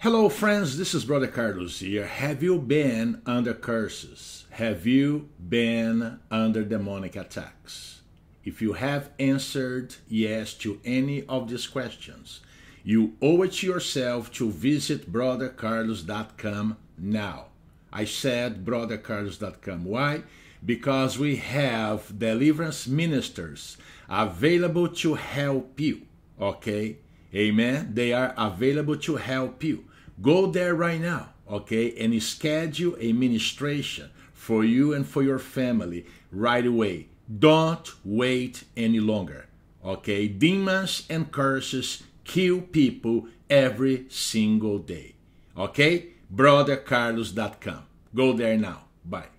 Hello, friends. This is Brother Carlos here. Have you been under curses? Have you been under demonic attacks? If you have answered yes to any of these questions, you owe it to yourself to visit brothercarlos.com now. I said brothercarlos.com. Why? Because we have deliverance ministers available to help you. Okay? Amen. They are available to help you. Go there right now, okay, and schedule a ministration for you and for your family right away. Don't wait any longer, okay? Demons and curses kill people every single day, okay? BrotherCarlos.com. Go there now. Bye.